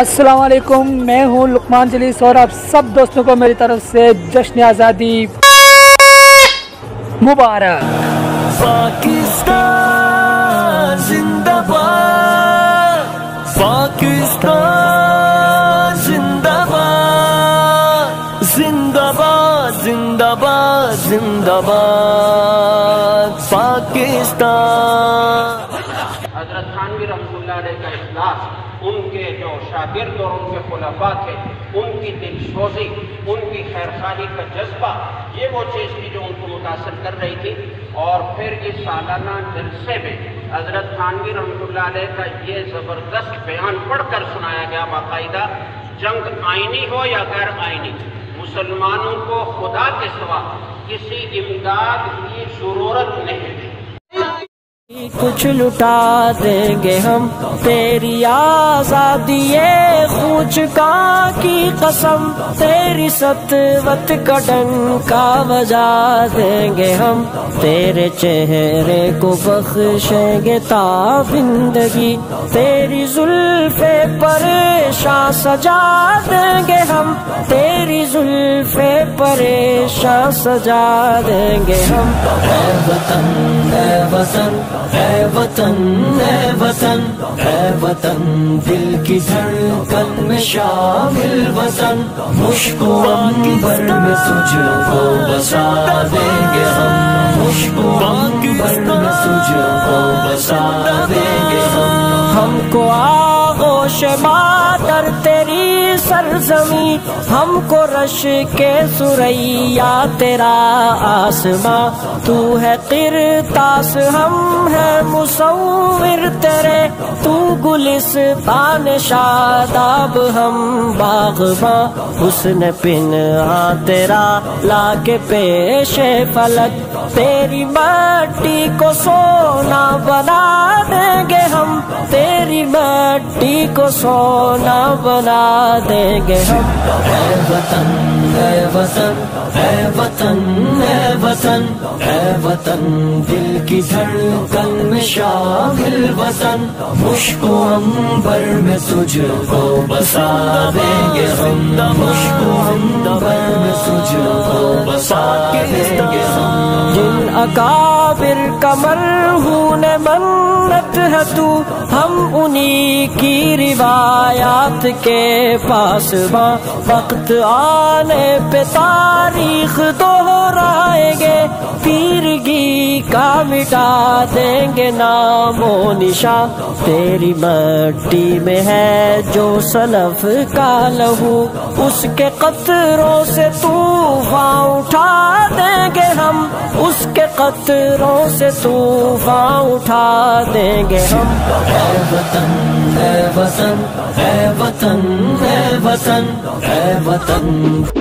अस्सलाम वालेकुम मैं हूँ लुकमान जलीस और आप सब दोस्तों को मेरी तरफ़ से जश्न आज़ादी मुबारक। पाकिस्तान जिंदाबाद पाकिस्तान जिंदाबाद जिंदाबाद जिंदाबाद जिंदाबाद पाकिस्तान। हज़रत थानवी रहमतुल्लाह अलैह का इखलास उनके जो शागिर्द और उनके खुलफा थे, उनकी दिलसोजी, उनकी खैरखाही का जज्बा, ये वो चीज़ थी जो उनको मुतासर कर रही थी। और फिर इस सालाना जलसे में हज़रत खानवी रहमतुल्लाह का ये ज़बरदस्त बयान पढ़कर सुनाया गया बाकायदा, जंग आईनी हो या गैर आईनी, मुसलमानों को खुदा के सिवा किसी इमदाद की ज़रूरत नहीं है कुछ लुटा देंगे हम तेरी आज़ादी खूच का की कसम? तेरी सतवत का बजा देंगे हम। तेरे चेहरे को बख्शेंगे ताबिंदगी तेरी जुल्फे परेशान सजा देंगे हम। तेरी जुल्फे परेशान सजा देंगे हम। वतन, है वतन है वतन है वतन, दिल की धड़कन में शामिल वतन। मुश्को अंबर में तुझको बसा देंगे हम। मुश्को अंबर में तुझको बसा देंगे हम। हमको मातर तेरी सरजमी, हमको रश के सुरैया, तेरा आसमां, तू है तिर तास हम है मुसविर तेरे, तू गुलिस पान शादाब, हम बागबा उसने पिन आ तेरा लाके पेशे फलक, तेरी मट्टी को सोना बना तेरी मट्टी को सोना बना देंगे हम। है वतन है वतन है वतन है वतन है वतन। दिल की धड़कन में शामिल वतन। मुश्को अंबर में तुझको बसा देंगे हम। मुश्को अंबर में तुझको बसा देंगे हम। जिन अकाबिर कमर हून मन्नत है तू। हम उन्हीं की रिवायात के पास वक्त आने पे तारीख दो का मिटा देंगे नामो निशा। तेरी मट्टी में है जो सलफ का लहू। उसके कतरों से तूफ़ान उठा देंगे हम। उसके कतरों से तूफ़ान उठा देंगे हम। है वतन है वतन है वतन है वतन है वतन।